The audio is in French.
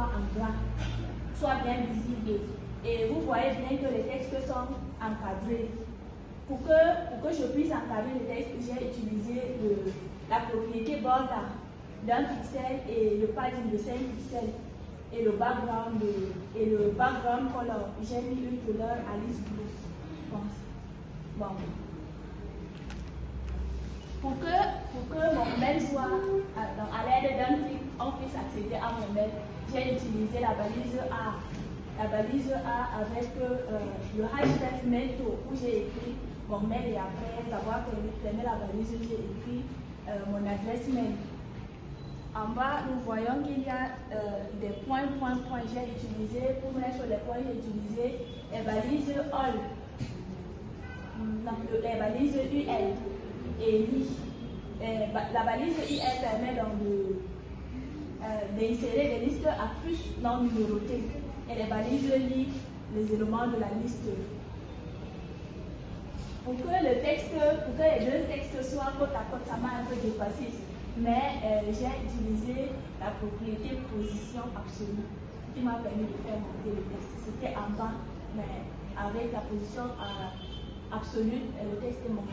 soit en grand, soit bien visible. Et vous voyez bien que les textes sont encadrés. Pour que, pour que je puisse encadrer le texte, j'ai utilisé la propriété border d'un pixel et le padding de 5 pixels et le background et le background color. J'ai mis une couleur Alice Blue. Bon. bon. Pour que, pour que mon mail soit à, à l'aide d'un clic, puisse accéder à mon mail, j'ai utilisé la balise A. La balise A avec euh, le hashtag mail où j'ai écrit mon mail et après avoir fermé la balise, j'ai écrit euh, mon adresse mail. En bas, nous voyons qu'il y a euh, des points, points, points. J'ai utilisé, pour mettre les points, j'ai utilisé les balises all, les balises UL et la balise UL permet donc d'insérer de, des listes à plus non numérotées et les balises LI, les éléments de la liste pour que le texte, pour que les deux textes soient côte à côte, ça m'a un peu dépassé. Mais euh, j'ai utilisé la propriété position absolue qui m'a permis de faire monter le texte. C'était en bas, mais avec la position euh, absolue, le texte est monté.